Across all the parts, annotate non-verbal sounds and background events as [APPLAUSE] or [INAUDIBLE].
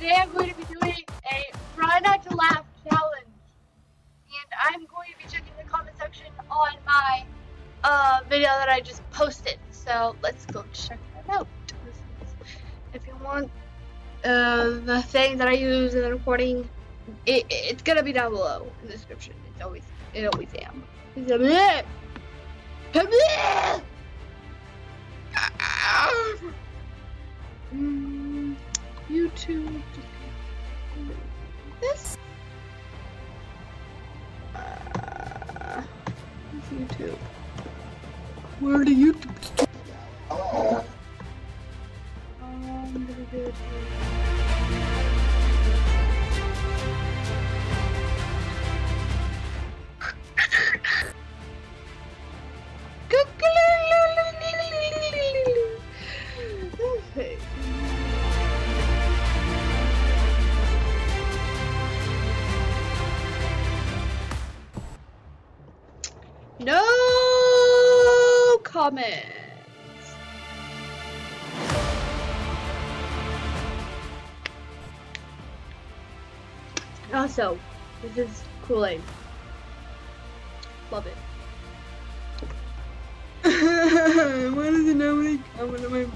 be doing a try not to laugh challenge. And I'm going to be checking the comment section on my uh, video that I just posted. So let's go check that out. If you want uh, the thing that I use in the recording, it, it's gonna be down below in the description. It's always it always am. It's a bleh. Bleh. YouTube. This. Uh, YouTube. Where the YouTube? Comments. Also, this is Kool-Aid. Love it. [LAUGHS] Why does it nobody comment on my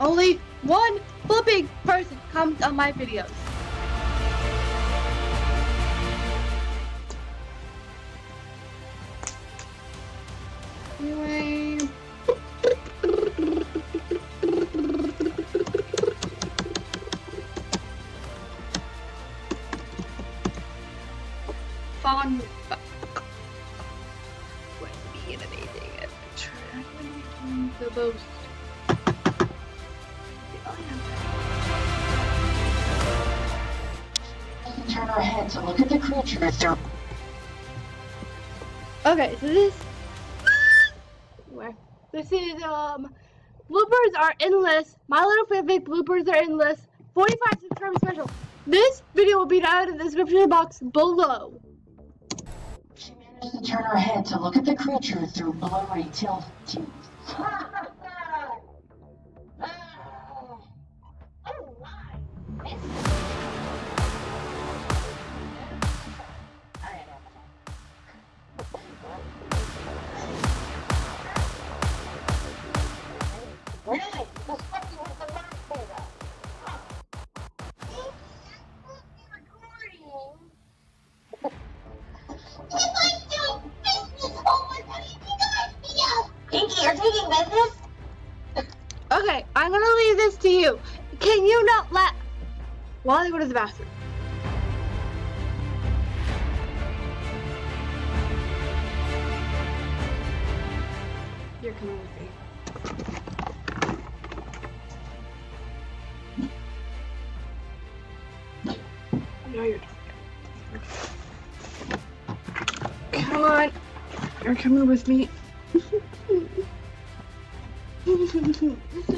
Only one flipping person comments on my videos. Fun fact. Going to be an amazing adventure. I'm going to be doing the most. Turn her head to look at the creature through Okay, so this where this is um bloopers are endless. My little fanfic bloopers are endless. 45 subscriber special. This video will be down in the description box below. Managed to turn her head to look at the creature through blurry tilt teeth. [LAUGHS] this to you. Can you not let while I go to the bathroom? You're coming with me. No, you're Come on. You're coming with me. [LAUGHS]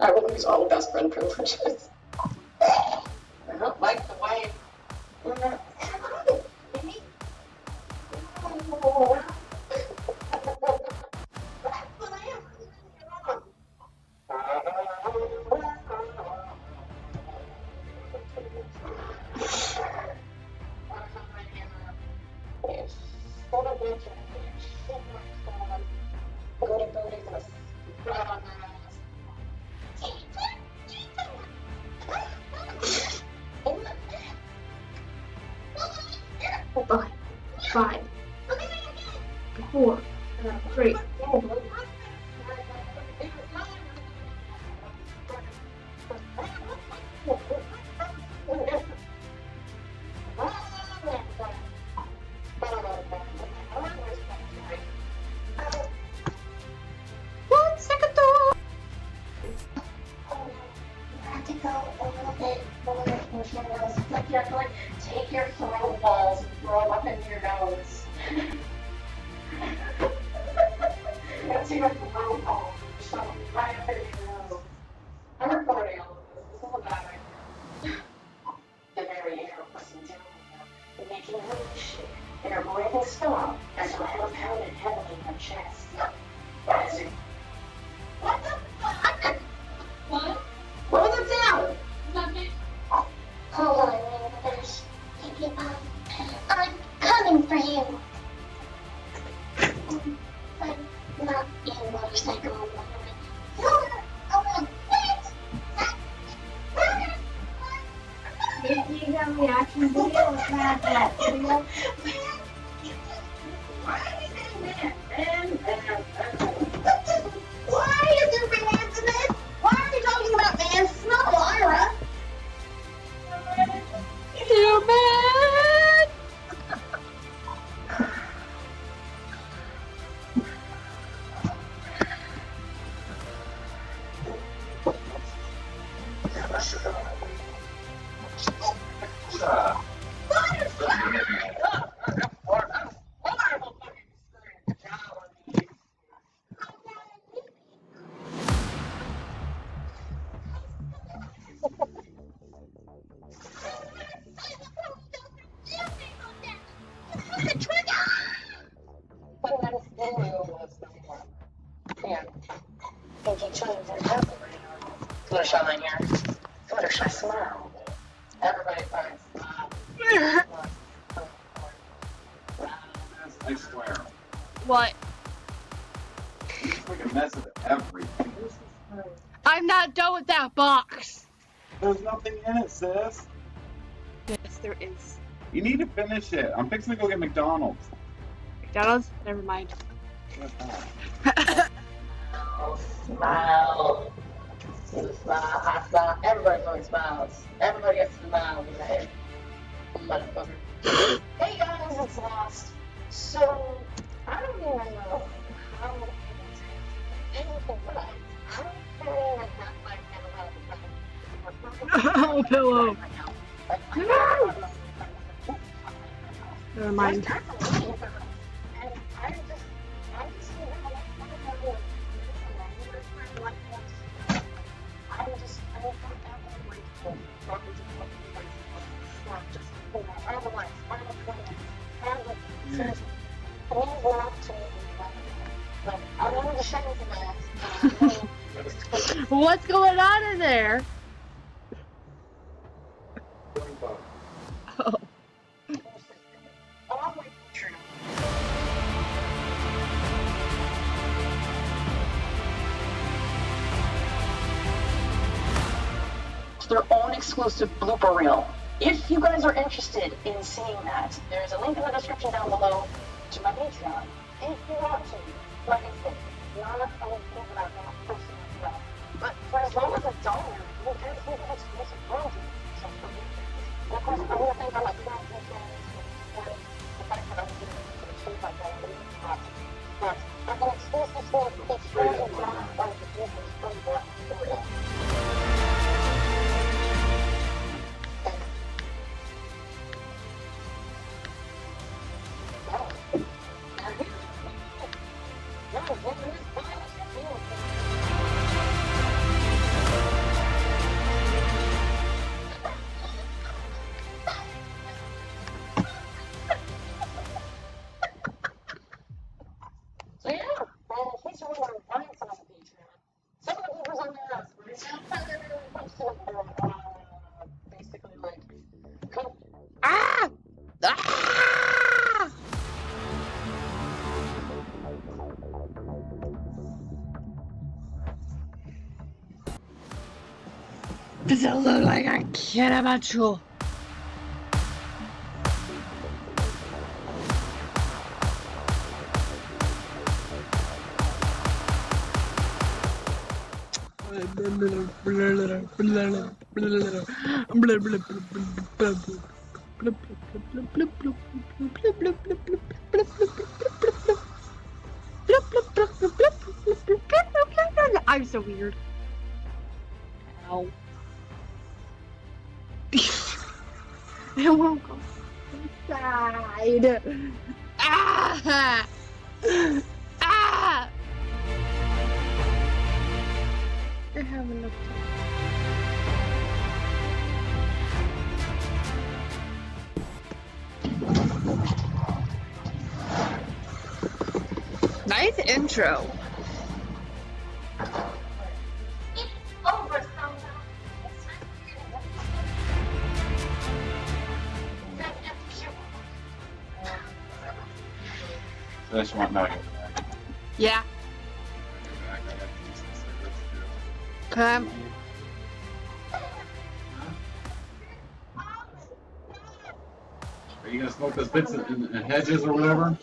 I will lose all the best friend privileges. Three. One them. I'm recording all of this. This is about it. The very air down on making you wish and your breathing stop as your head pounded heavily in your chest. What the fuck? What? Was it down? Hold on. Um, I'm coming for you. Reaction video or not that video? There's nothing in it, sis. Yes, there is. You need to finish it. I'm fixing to go get McDonald's. McDonald's? Never mind. Smile. Smile. I smile. Everybody fucking smiles. Everybody gets to smile when they Motherfucker. hey guys, it's Lost. So, I don't even know how anything right. I don't feel like of [LAUGHS] pillow. Like, Never mind. [LAUGHS] What's going on in there? Exclusive blooper reel. If you guys are interested in seeing that, there's a link in the description down below to my Patreon. If you want to, like I said, not a thing that I'm not posting as well. But for as long as a dollar, you can see the exclusive. So for me, and of course, I want to thank all my and fans for the fact that I'm getting to achieve my goal. But, but, I'm an exclusive thing, it's really Does it look like I care about you? I'm so weird. Ow. I won't go inside. Ah! Ah! I have enough time. Nice intro. Want. Yeah. Come. Are you gonna smoke those Benson and Hedges or whatever?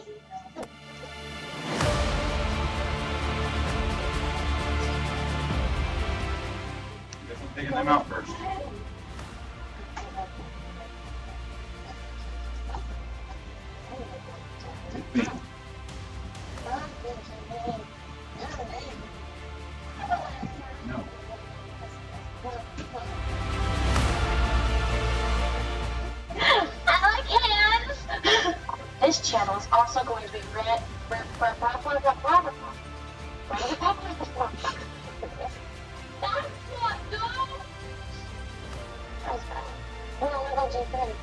Channel is also going to be red, ran, ran, ran, ran, ran, ran, ran, That's not no. That's bad. No, no, no, Jason.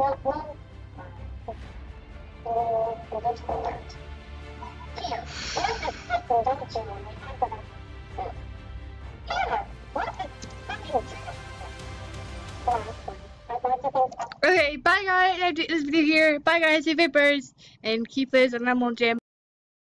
Okay, bye guys. I'm doing this video here. Bye guys, hey Vipers, and keep this and I'm on jam.